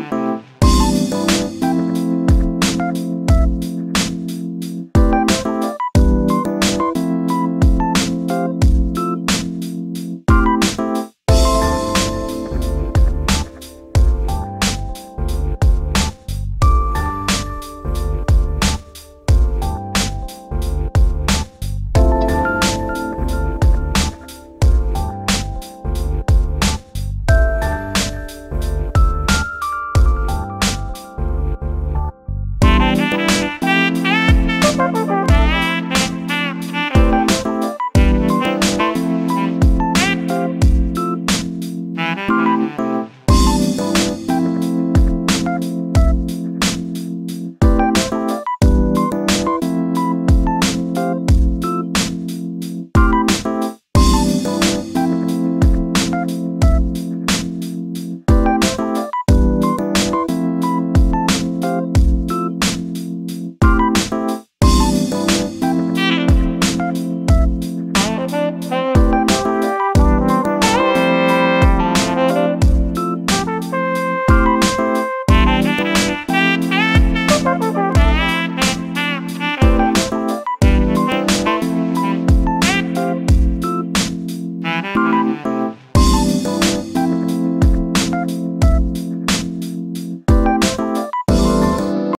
Música